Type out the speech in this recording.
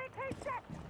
Take takes it!